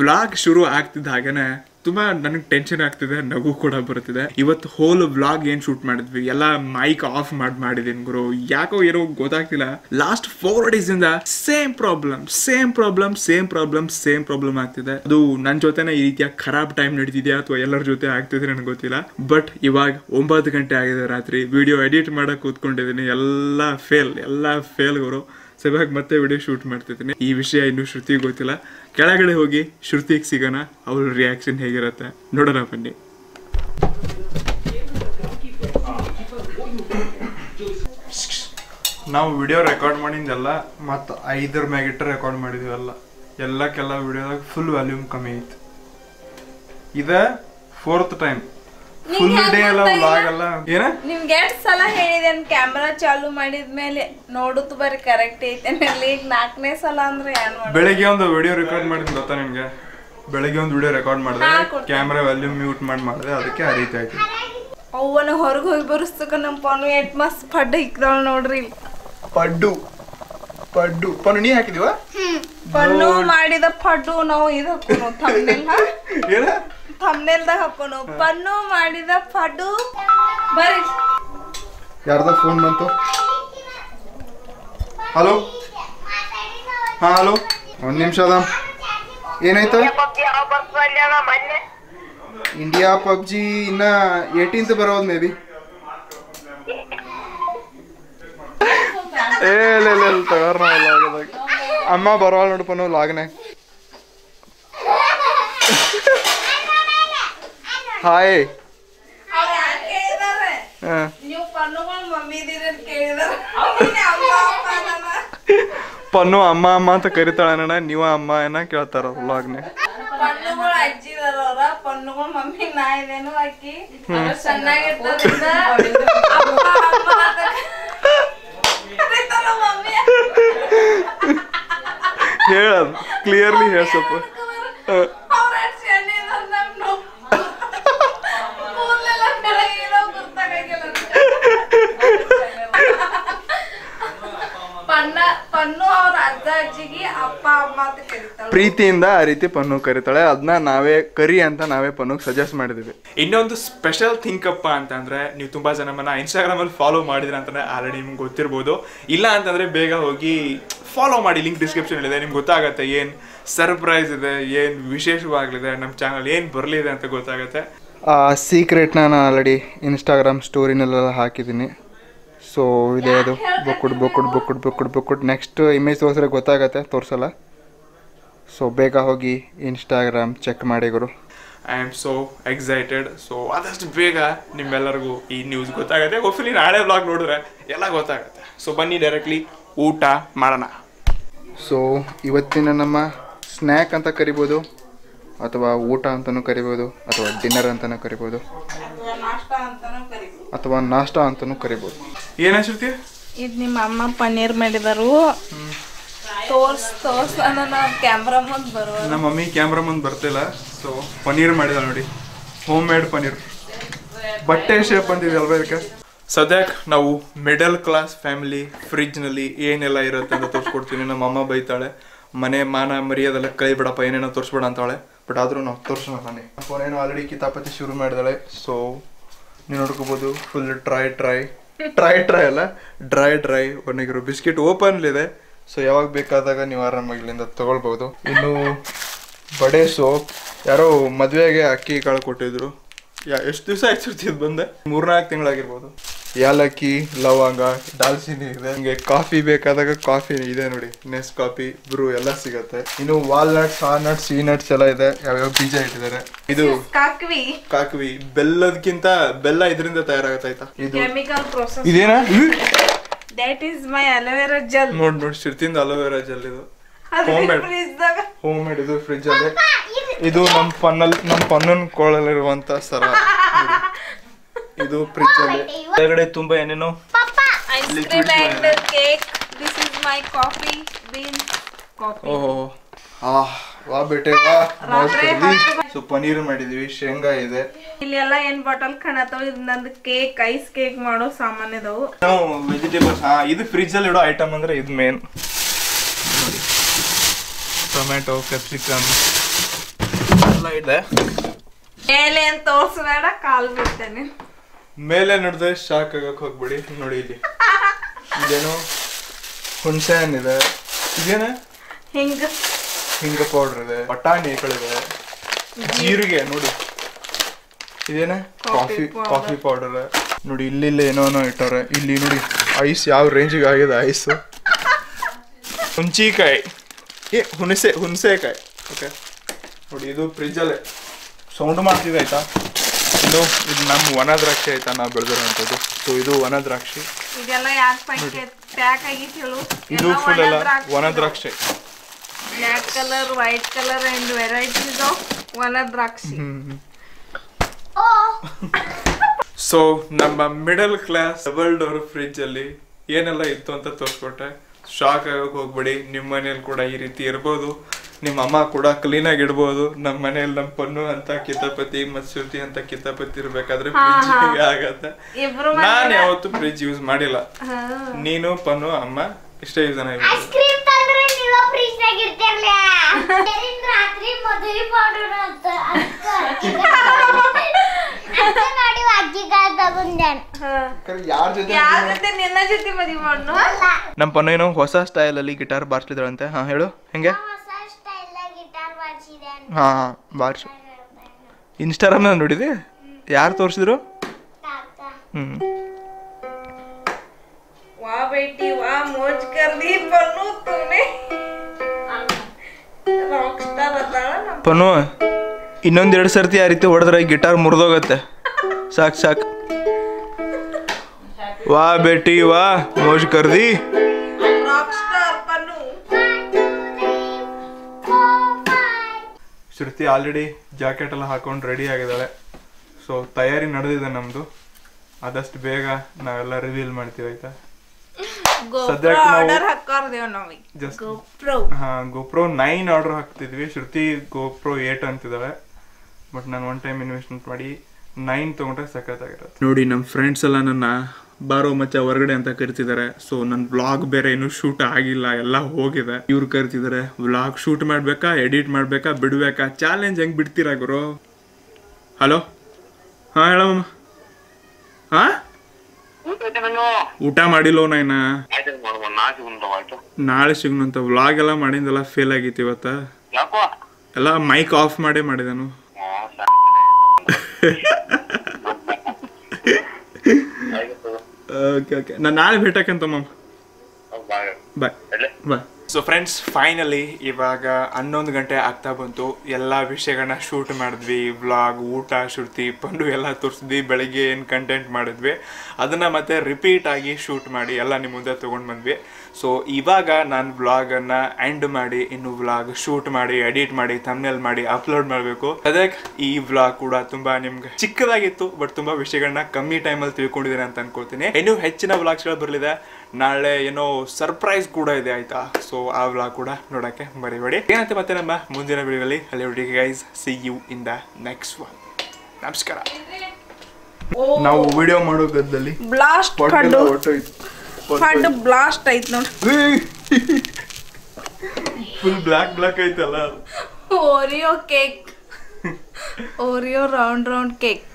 Vlog ಶುರು ಆಗ್ತಿದ್ದ ಹಾಗೇನೆ ತುಂಬಾ ನನಗೆ ಟೆನ್ಷನ್ ಆಗ್ತಿದೆ, ನಗು ಕೂಡ ಬರ್ತಿದೆ ಇವತ್ತು ಹೋಲ್ ವ್ಲಾಗ್ ಏನ್ ಶೂಟ್ ಮಾಡಿದ್ವಿ, ಎಲ್ಲ ಮೈಕ್ ಆಫ್ ಮಾಡಿ, ಮಾಡಿದೀನಿ ಗುರು. ಯಾಕೋ ಏನೋ ಗೊತ್ತಾಗ್ತಿಲ್ಲ. ಲಾಸ್ಟ್ ಫೋರ್ ಡೇಸ್ ಇಂದ same problem same problem same problem same problem ಆಗ್ತಿದೆ. ಅದು ನನ್ನ ಜೊತೆನೆ ಈ ರೀತಿಯ ಖರಾಬ್ ಟೈಮ್ ನಡೀತಿದ್ಯಾ ಅಥವಾ ಎಲ್ಲರ ಜೊತೆ ಆಗ್ತಿದೆ ನನಗೆ ಗೊತ್ತಿಲ್ಲ. ಬಟ್ ಇವಾಗ ಒಂಬತ್ತು ಗಂಟೆ ಆಗಿದೆ ರಾತ್ರಿ. ವಿಡಿಯೋ ಎಡಿಟ್ ಮಾಡಕ್ ಕೂತ್ಕೊಂಡಿದ್ದೀನಿ ಎಲ್ಲ ಫೇಲ್ ಎಲ್ಲ ಫೇಲ್ ಗುರು. ಸೊ ಮತ್ತೆ ವಿಡಿಯೋ ಶೂಟ್ ಮಾಡ್ತಿದ್ದೀನಿ. ಈ ವಿಷಯ ಇನ್ನು ಶ್ರುತಿಗೆ ಗೊತ್ತಿಲ್ಲ. ಕೆಳಗಡೆ ಹೋಗಿ ಶ್ರುತಿಗೆ ಸಿಗೋಣ, ಅವ್ರ ರಿಯಾಕ್ಷನ್ ಹೇಗಿರುತ್ತೆ. ನೋಡೋಣ ಬನ್ನಿ. ನಾವು ವಿಡಿಯೋ ರೆಕಾರ್ಡ್ ಮಾಡಿದ್ದೆಲ್ಲ ಮತ್ತು ಐದರ ಮ್ಯಾಗಿಟ್ಟು ರೆಕಾರ್ಡ್ ಮಾಡಿದ್ವಿ ಎಲ್ಲಕ್ಕೆಲ್ಲ ವಿಡಿಯೋದಾಗ ಫುಲ್ ವ್ಯಾಲ್ಯೂಮ್ ಕಮ್ಮಿ ಐತಿ. ಇದ ಫೋರ್ತ್ ಟೈಮ್ ಫುಲ್ ಡೇ ಎಲ್ಲ ವ್ಲಾಗ್ ಎಲ್ಲ ಏನ? ನಿಮ್ಗೆ ಎಷ್ಟು ಸಲ ಹೇಳಿದೆ ಕ್ಯಾಮ್ರಾ ಚಾಲು ಮಾಡಿದ್ಮೇಲೆ ನೋಡುತ್ತು ಬರೀ ಕರೆಕ್ಟ್ ಐತೆ ಈಗ ನಾಲ್ಕನೇ ಸಲ ಅಂದ್ರೆ ಏನು ಬೆಳಗ್ಗೆ ಒಂದು ವಿಡಿಯೋ ರೆಕಾರ್ಡ್ ಮಾಡಿದ್ ಗೊತ್ತಾ ನಿಮ್ಗೆ ಬೆಳಿಗ್ಗೆ ಒಂದು ವಿಡಿಯೋ ರೆಕಾರ್ಡ್ ಮಾಡಿದೆ. ಕ್ಯಾಮ್ರಾ ವ್ಯಾಲ್ಯೂಮ್ ಮ್ಯೂಟ್ ಮಾಡಿ ಮಾಡಿದೆ ಅದಕ್ಕೆ ಆ ರೀತಿ ಆಯ್ತು. ಅವನ ಹೊರಗೆ ಹೋಗಿ ಬರುಸ್ತಕ ನಮ್ಮ ಪನು ಎಟ್ ಮಸ್ತ್ ಪಡ್ಡ ಇಕ್ದಾಳ ನೋಡ್ರಿ. ಪಡ್ಡು ಪಡ್ಡು. ಪನ್ನು ನೀ ಹಾಕಿದೀವ ಪಣ್ಣು ಮಾಡಿದ ಪಡ್ಡು ನಾವು ಇದು ಏನ? ಥಂಬ್ನೇಲ್ದಾಗ ಹಾಕೋನು ಪನ್ನು ಮಾಡಿದ ಪಡು. ಬರ್ರಿ. ಯಾರ್ದ ಫೋನ್ ಬಂತು? ಹಲೋ ಹಾ ಹಲೋ ಒಂದು ನಿಮಿಷ ಅದ. ಏನಾಯ್ತು? ಇಂಡಿಯಾ ಪಬ್ಜಿ ಇನ್ನ ಏಟೀನ್ತ್ ಬರೋದು ಮೇ ಬಿ ಏ ಇಲ್ಲ ಇಲ್ಲ ಇಲ್ಲ ತಗೋರ್ ನಾವು ಅಮ್ಮ ಬರೋಲ್ಲ ನೋಡಪ್ಪ ನಾವು ಲಾಗ್ನೆ ಹಾಯ್ ಅವ್ರು ಯಾಕ್ ಕೇಳಿದಾರೆ ಹಾಂ ನೀವು ಪನ್ನುಗಳು ಮಮ್ಮಿ ಇದೀರ ಅಂತ ಕೇಳಿದಾರೆ ಅಮ್ಮ ಅಪ್ಪ ಅನ್ನಲ್ಲ. ಪನ್ನು ಅಮ್ಮ ಅಮ್ಮ ಅಂತ ಕರಿತಾಳಣ್ಣ ನೀವು ಅಮ್ಮ ಏನ ಕೇಳ್ತಾರ ವ್ಲಾಗ್ನೆ ಪನ್ನುಗಳು ಅಜ್ಜಿ ಇದಾರವ್ರ ಪನ್ನುಗಳು ಮಮ್ಮಿ ನಾ ಇದೇನು ಹಾಕಿ ಚೆನ್ನಾಗಿರ್ತದ್ರಿಂದ ಅಪ್ಪ ಅಮ್ಮ ಅಂತ ಕರೀತಾರ ಮಮ್ಮಿ ಹೇಳದು ಕ್ಲಿಯರ್ಲಿ ಹೇಳ ಸ್ವಲ್ಪ ಅವ್ರ ಎಷ್ಟ್ ಶನಿ ಇದಾರ್ ನಮ್ ನೋಡ್- ಕೂದ್ಲೆಲ್ಲ ಬೆಳಗಿದಾವ್ ಗೊತ್ತಾಗಂಗಿಲ್ಲ ಪನ್ನ ಪನ್ನು ಅವ್ರ ಅಜ್ಜ ಅಜ್ಜಿಗೆ ಅಪ್ಪ ಅಮ್ಮ ಅಂತ ಕರೀತಾಳ. ಪ್ರೀತಿಯಿಂದ ಆ ರೀತಿ ಪನ್ನು ಕರಿತಾಳೆ. ಅದನ್ನ ನಾವೇ ಕರಿ ಅಂತ ನಾವೇ ಪನ್ನು ಸಜೆಸ್ಟ್ ಮಾಡಿದೀವಿ. ಇನ್ನೊಂದು ಸ್ಪೆಷಲ್ ಥಿಂಕ್ ಅಪ್ಪ ಅಂತಂದ್ರೆ ನೀವು ತುಂಬಾ ಜನ ಮನ ಇನ್ಸ್ಟಾಗ್ರಾಮ್ ಅಲ್ಲಿ ಫಾಲೋ ಮಾಡಿದ್ರೆ ಅಂತಂದ್ರೆ ಆಲ್ರೆಡಿ ನಿಮ್ಗೆ ಗೊತ್ತಿರ್ಬೋದು. ಇಲ್ಲ ಅಂತಂದ್ರೆ ಬೇಗ ಹೋಗಿ ಫಾಲೋ ಮಾಡಿ ಲಿಂಕ್ ಡಿಸ್ಕ್ರಿಪ್ಷನ್ ಇದೆ. ನಿಮ್ಗೆ ಗೊತ್ತಾಗತ್ತೆ ಏನ್ ಸರ್ಪ್ರೈಸ್ ಇದೆ ಏನ್ ವಿಶೇಷವಾಗ್ಲಿದೆ ನಮ್ಮ ಚಾನಲ್ ಏನ್ ಬರಲಿದೆ ಅಂತ ಗೊತ್ತಾಗತ್ತೆ. ಆ ಸೀಕ್ರೆಟ್ನ ನಾನು ಆಲ್ರೆಡಿ ಇನ್ಸ್ಟಾಗ್ರಾಮ್ ಸ್ಟೋರಿನಲ್ಲೆಲ್ಲ ಹಾಕಿದ್ದೀನಿ. ಸೊ ಇದೆ ಅದು. ಬುಕ್ಕುಡ್ ಬುಕ್ಕುಡ್ ಬೊಕ್ಕುಡ್ ಬುಕ್ಕುಡ್ ಬುಕ್ಕುಡ್. ನೆಕ್ಸ್ಟ್ ಇಮೇಜ್ ತೋರಿಸ್ರೆ ಗೊತ್ತಾಗತ್ತೆ ತೋರಿಸಲ್ಲ? ಸೊ ಬೇಗ ಹೋಗಿ ಇನ್ಸ್ಟಾಗ್ರಾಮ್ ಚೆಕ್ ಮಾಡಿ ಗುರು. I am so excited so ಆದಷ್ಟು ಬೇಗ ನಿಮ್ಮೆಲ್ಲರಿಗೂ ಈ ನ್ಯೂಸ್ ಗೊತ್ತಾಗುತ್ತೆ. ಹೋಪ್ಫುಲಿ ನಾಳೆ ಬ್ಲಾಗ್ ನೋಡಿದ್ರೆ ಎಲ್ಲ ಗೊತ್ತಾಗುತ್ತೆ. ಸೊ ಬನ್ನಿ ಡೈರೆಕ್ಟ್ಲಿ ಊಟ ಮಾಡೋಣ. ಸೊ ಇವತ್ತಿನ ನಮ್ಮ ಸ್ನ್ಯಾಕ್ ಅಂತ ಕರಿಬೋದು ಅಥವಾ ಊಟ ಅಂತಲೂ ಕರಿಬೋದು ಅಥವಾ ಡಿನ್ನರ್ ಅಂತಲೂ ಕರಿಬೋದು ನಾಷ್ಟ ಅಂತಾನು ಕರೀಬೋದು. ಅಥವಾ ನಾಷ್ಟ ಅಂತಲೂ ಕರಿಬೋದು. ಏನ್ ಅನ್ಸುತ್ತೆ ಇದು ನಿಮ್ಮ ಅಮ್ಮ ಪನ್ನೀರ್ ಮಾಡಿದಾರು. ತೋರ್ಸ್ ತೋರ್ಸ್ ಕ್ಯಾಮ್ರಾ ಮುಂದೆ ಬರುವ ನಮ್ಮ ಮಮ್ಮಿ ಕ್ಯಾಮ್ರಾ ಮುಂದೆ ಬರ್ತಿಲ್ಲ ಸೊ ಪನ್ನೀರ್ ಮಾಡಿದ ನೋಡಿ. Homemade paneer. ಬಟ್ಟೆ ಶೇಪ್ ಬಂದಿದೆ ಅಲ್ವಾ ಇದಕ್ಕೆ? ಸದ್ಯಕ್ಕೆ ನಾವು ಮಿಡಲ್ ಕ್ಲಾಸ್ ಫ್ಯಾಮಿಲಿ ಫ್ರಿಜ್ನಲ್ಲಿ ಏನೆಲ್ಲ ಇರುತ್ತೆ ಅಂತ ತೋರಿಸ್ಕೊಡ್ತೀನಿ. ನಮ್ಮ ಅಮ್ಮ ಬೈತಾಳೆ ಮನೆ ಮಾನ ಮರ್ಯಾದೆಲ್ಲ ಕೈ ಬಿಡಪ್ಪ ಏನೇನೋ ತೋರಿಸ್ಬೇಡ ಅಂತಾಳೆ. ಬಟ್ ಆದರೂ ನಾವು ತೋರಿಸೋಣ ನಾನೇ ಫೋನೇನೋ ಆಲ್ರೆಡಿ ಕಿತಾಪತಿ ಶುರು ಮಾಡಿದಾಳೆ ಸೊ ನೀವು ನೋಡ್ಕೋಬೋದು full dry dry dry dry ಅಲ್ಲ? ಡ್ರೈ ಡ್ರೈ ಒಣಗಿರೋ ಬಿಸ್ಕೆಟ್ ಓಪನ್ಲಿದೆ ಸೊ ಯಾವಾಗ ಬೇಕಾದಾಗ ನೀವು ಆರಾಮಾಗಿ ಇಲ್ಲಿಂದ ತಗೊಳ್ಬೋದು ಇನ್ನು, ಬಡೆ ಸೋಪ್. ಯಾರೋ ಮದುವೆಗೆ ಅಕ್ಕಿ ಕಾಳು ಕೊಟ್ಟಿದ್ರು. ಯಾ ಎಷ್ಟು ದಿವಸ ಹೆಚ್ಚಿರ್ತಿದ್ ಬಂದೆ? ಮೂರ್ನಾಲ್ಕು ತಿಂಗಳಾಗಿರ್ಬೋದು. ಏಲಕ್ಕಿ ಲವಂಗ ದಾಲ್ಚಿನ್ನಿ ಇದೆ. ನಿಮಗೆ ಕಾಫಿ ಬೇಕಾದಾಗ ಕಾಫಿ ಇದೆ ನೋಡಿ. ನೆಸ್ ಕಾಫಿ ಬ್ರೂ ಎಲ್ಲ ಸಿಗತ್ತೆ. ಇನ್ನು ವಾಲ್ನಟ್ಸ್ ಆ ನಟ್ಸ್ ಈ ನಟ್ಸ್ ಎಲ್ಲ ಇದೆ. ಯಾವ್ಯಾವ ಬೀಜ ಇಟ್ಟಿದ್ದಾರೆ? ಇದು ಕಾಕ್ವಿ. ಕಾಕ್ವಿ. ಬೆಲ್ಲದಕ್ಕಿಂತ ಬೆಲ್ಲ ಇದರಿಂದ ತಯಾರಾಗತ್ತೆ ಆಯ್ತಾ? ಇದು ಕೆಮಿಕಲ್ ಪ್ರೊಸೆಸ್ ಇದೇನಾ? That is my aloe vera gel ನೋಡ್ ನೋಡಿ ಶಿರ್ತಿಂದ ಅಲೋವೆರಾ ಜೆಲ್ ಇದು. ಹೋಮ್ ಮೇಡ್ ಹೋಮ್ ಮೇಡ್ ಇದು ಫ್ರಿಜ್ ಅಲ್ಲಿ. ಇದು ನಮ್ಮ ಪನ್ನಲ್ ನಮ್ಮ ಪನ್ನನ್ ಕೋಳಲ್ಲಿರುವಂತ ಸರ. ಇದು ಫ್ರಿಜ್ ಅಲ್ಲಿ ಕೆಳಗಡೆ ತುಂಬಾ ಏನೇನೋ ಓಹೋ. ಆ ವಾ ಬೇಟೆ ವಾ. ಸೊ ಪನೀರ್ ಮಾಡಿದೀವಿ ಶೇಂಗಾ ಇದೆ. ಇಲ್ಲಿ ಎಲ್ಲ ಏನ್ ಬಾಟಲ್ ಕಾಣತಾವ ಇದು ನಂದು ಕೇಕ್ ಐಸ್ ಕೇಕ್ ಮಾಡೋ ಸಾಮಾನ್ಯ ಇದಾವು. ನಾವು ವೆಜಿಟೇಬಲ್ಸ್ ಹಾ ಇದು ಫ್ರಿಜ್ ಅಲ್ಲಿ ಇಡೋ ಐಟಮ್ ಅಂದ್ರೆ ಇದು ಮೇನ್ ಟೊಮೆಟೊ ಕ್ಯಾಪ್ಸಿಕಮ್ ಏನೆಲ್ಲ ಇದೆ. ಮೇಲೆ ಅಂತ ತೋರಿಸ್ಬೇಡ ಕಾಲ್ ಬಿಡ್ತೇನೆ. ಮೇಲೆ ನಡೆದ್ರೆ ಶಾಕ್ ಆಗಕ್ ಹೋಗ್ಬಿಡಿ ನೋಡಿ ಇಲ್ಲಿ. ಇದೇನು ಹುಣಸೆ ಹಣ್ಣಿದೆ. ಇದೇನ? ಹಿಂಗ. ಹಿಂಗ ಪೌಡರ್ ಇದೆ ಬಟಾಣಿಗಳಿದೆ ಜೀರಿಗೆ ನೋಡಿ. ಇದೇನ? ಕಾಫಿ ಕಾಫಿ ಪೌಡರ್ ನೋಡಿ ಇಲ್ಲಿ ಇಲ್ಲಿ ಏನೋ ಏನೋ ಇಟ್ಟಾರೆ. ಇಲ್ಲಿ ನೋಡಿ ಐಸ್ ಯಾವ ರೇಂಜಿಗೆ ಆಗಿದೆ ಐಸ್? ಹುಂಚಿಕಾಯಿ ಏ ಹುಣಸೆ ಹುಣಸೆಕಾಯಿ. ಓಕೆ ನೋಡಿ ಇದು ಫ್ರಿಜ್ಜಲ್ಲೇ ಸೌಂಡ್ ಮಾಡ್ತಿದೆ ಆಯ್ತಾ? ಇದು ಇದು ನಮ್ಮ ಒಣ ದ್ರಾಕ್ಷಿ ಆಯ್ತಾ? ನಾವು ಬೆಳೆದಿರೋಂಥದ್ದು ಸೊ ಇದು ಒಣ ದ್ರಾಕ್ಷಿ ಇದು ಫುಲ್ ಎಲ್ಲ ಒಣ ದ್ರಾಕ್ಷಿ black colour white colour and varieties of ಒಣ ದ್ರಾಕ್ಷಿ ಸೊ ನಮ್ಮ middle class double door fridge ಅಲ್ಲಿ ಏನೆಲ್ಲ ಇತ್ತು ಅಂತ ತೋರಿಸ್ಕೊಟ್ಟೆ? ಶಾಕ್ ಆಗೋಕೆ ಹೋಗ್ಬಿಡಿ ನಿಮ್ಮ ಮನೇಲಿ ಕೂಡ ಈ ರೀತಿ ಇರ್ಬೋದು. ನಿಮ್ಮ ಅಮ್ಮ ಕೂಡ ಕ್ಲೀನ್ ಆಗಿ ಇಡ್ಬೋದು. ನಮ್ಮ ಮನೇಲಿ ನಮ್ಮ ಪನ್ನು ಅಂತ ಕಿತಾಪತಿ ಮತ್ತು ಶ್ರುತಿ ಅಂತ ಕಿತಾಪತಿ ಇರಬೇಕಾದ್ರೆ ಫ್ರಿಜ್ ಆಗತ್ತೆ. ನಾನು ಯಾವತ್ತು ಫ್ರಿಜ್ ಯೂಸ್ ಮಾಡಿಲ್ಲ. ನೀನು ಪನ್ನು ಅಮ್ಮ ಇಷ್ಟೇ ಯೂಸ್ ನಮ್ಮ ಪನ್ನು ಏನೋ ಹೊಸ ಸ್ಟೈಲಲ್ಲಿ ಗಿಟಾರ್ ಬಾರಿಸ್ತಿದ್ದಾಳಂತೆ. ಹಾ ಹೇಳು. ಹೆಂಗೆ ಹೊಸ ಸ್ಟೈಲ್ ಗಿಟಾರ್ ಬಾರಿಸಿದೆ ಹಾಂ ಹಾಂ ಬಾರಿಸು ಇನ್ಸ್ಟಾಗ್ರಾಮ್ನ ನೋಡಿದೆ? ಯಾರು ತೋರಿಸಿದ್ರು? ಹ್ಞೂ ವಾ ಬೇಟಿ ವಾ ಮೋಜ್ ಕರ್ ದಿ ಬನ್ನು ತೂನೆ ರಾಕ್ ಸ್ಟಾರ್ ಅದಾಳ ನಮ್ಮ. ಪನು ಇನ್ನೊಂದ್ ಎರಡು ಸರ್ತಿ ಆ ರೀತಿ ಹೊಡೆದ್ರೆ ಗಿಟಾರ್ ಮುರಿದೋಗತ್ತೆ. ಸಾಕ್ ಸಾಕ್. ವಾ ಬೇಟಿ ವಾ ಮೋಜ್ ಕರ್ದಿ ಶ್ರುತಿ ಆಲ್ರೆಡಿ ಜಾಕೆಟ್ ಎಲ್ಲ ಹಾಕೊಂಡು ರೆಡಿ ಆಗಿದ್ದಾಳೆ. ಸೊ ತಯಾರಿ ನಡೆದಿದೆ ನಮ್ದು. ಆದಷ್ಟು ಬೇಗ ನಾವೆಲ್ಲ ರಿವೀಲ್ ಮಾಡ್ತೀವಿ ಆಯ್ತಾ? ಗೋಪ್ರೋ ಸದ್ಯಕ್ಕೆ ನಾವು- ಜಸ್ಟ್ ಗೋಪ್ರೋ ಹಾ ಗೋಪ್ರೋ ನೈನ್ ಆರ್ಡರ್ ಹಾಕ್ತಿದ್ವಿ. ಶ್ರುತಿ ಗೋಪ್ರೋ ಏಟ್ ಅಂತಿದ್ದಾಳೆ. ಬಟ್ ನಾನು ಒನ್ ಟೈಮ್ ಇನ್ವೆಸ್ಟ್ಮೆಂಟ್ ಮಾಡಿ ನೈನ್ ತಗೊಂಡ್ರೆ ಸಖತ್ ಆಗಿರತ್ತೆ ನೋಡಿ ನಮ್ಮ ಫ್ರೆಂಡ್ಸ್ ಎಲ್ಲ ನನ್ನ ಬಾರೋ ಮಚ್ಚ ಹೊರಗಡೆ ಅಂತ ಕರಿತಿದ್ದಾರೆ ಸೊ ನನ್ನ ವ್ಲಾಗ್ ಬೇರೆ ಏನು ಶೂಟ್ ಆಗಿಲ್ಲ ಎಲ್ಲ ಹೋಗಿದೆ. ಇವ್ರು ಕರಿತಿದ್ದಾರೆ ವ್ಲಾಗ್ ಶೂಟ್ ಮಾಡ್ಬೇಕಾ ಎಡಿಟ್ ಮಾಡ್ಬೇಕಾ ಬಿಡ್ಬೇಕಾ? ಚಾಲೆಂಜ್ ಹೆಂಗ್ ಬಿಡ್ತೀರಾ ಗುರು? ಹಲೋ ಹಾ ಹೇಳಮ್ಮ. ಹಾ? ಊಟ ಮಾಡಿಲ್ಲೋ ನಾಯ್ನ? ನಾಳೆ ಸಿಗ್ನಂತ ವ್ಲಾಗ್ ಎಲ್ಲ ಮಾಡಿದ್ದೆಲ್ಲ ಫೇಲ್ ಆಗಿತ್ತು ಇವತ್ತ. ಎಲ್ಲ ಮೈಕ್ ಆಫ್ ಮಾಡೇ ಮಾಡಿದನು. Okay okay. ನಾನು ನಾಳೆ ಭೇಟಕ್ಕಂತ ಮಮ್ಮ bye. Bye. So friends finally ಇವಾಗ ಹನ್ನೊಂದು ಗಂಟೆ ಆಗ್ತಾ ಬಂತು. ಎಲ್ಲ ವಿಷಯಗಳನ್ನ ಶೂಟ್ ಮಾಡಿದ್ವಿ. ವ್ಲಾಗ್ ಊಟ, ಶುರ್ತಿ ಪಂಡು ಎಲ್ಲ ತೋರಿಸಿದ್ವಿ. ಬೆಳಗ್ಗೆ ಏನು ಕಂಟೆಂಟ್ ಮಾಡಿದ್ವಿ, ಅದನ್ನು ಮತ್ತೆ ರಿಪೀಟ್ ಆಗಿ ಶೂಟ್ ಮಾಡಿ ಎಲ್ಲ ನಿಮ್ಮ ಮುಂದೆ ತೊಗೊಂಡು ಬಂದ್ವಿ. ಸೊ ಇವಾಗ ನಾನು ವ್ಲಾಗನ್ನು ಎಂಡ್ ಮಾಡಿ, ಇನ್ನು ವ್ಲಾಗ್ ಶೂಟ್ ಮಾಡಿ ಎಡಿಟ್ ಮಾಡಿ ತಮ್ನೆಲ್ ಮಾಡಿ ಅಪ್ಲೋಡ್ ಮಾಡಬೇಕು. ಅದಕ್ಕೆ ಈ ವ್ಲಾಗ್ ಕೂಡ ತುಂಬ ನಿಮ್ಗೆ ಚಿಕ್ಕದಾಗಿತ್ತು ಬಟ್ ತುಂಬ ವಿಷಯಗಳನ್ನ ಕಮ್ಮಿ ಟೈಮಲ್ಲಿ ತಿಳ್ಕೊಂಡಿದ್ದೀನಿ ಅಂತ ಅನ್ಕೋತೀನಿ ಇನ್ನೂ ಹೆಚ್ಚಿನ ವ್ಲಾಗ್ಸ್ಗಳು ಬರಲಿದೆ. ನಾಳೆ ಏನೋ ಸರ್ಪ್ರೈಸ್ ಕೂಡ ಇದೆ ಆಯ್ತಾ? ಸೊ ಆ ವ್ಲಾಗ್ ಕೂಡ ನೋಡಕ್ಕೆ ಮರಿಬೇಡಿ. ಏನಂತೆ ಮತ್ತೆ ನಮ್ಮ ಮುಂದಿನ ವಿಡಿಯೋದಲ್ಲಿ? ಅಲ್ಲಿ guys see you in the next one ನಮಸ್ಕಾರ. ನಾವು ವಿಡಿಯೋ ಮಾಡೋ ಗದ್ದಲ್ಲಿ ಬ್ಲಾಸ್ಟ್ ಫಂಡು ಬ್ಲಾಸ್ಟ್ ಐತ್ ನೋಡಿ. ಫುಲ್ ಬ್ಲಾಕ್ ಬ್ಲಾಕ್ ಐತಲ್ಲ Oreo cake Oreo round round cake.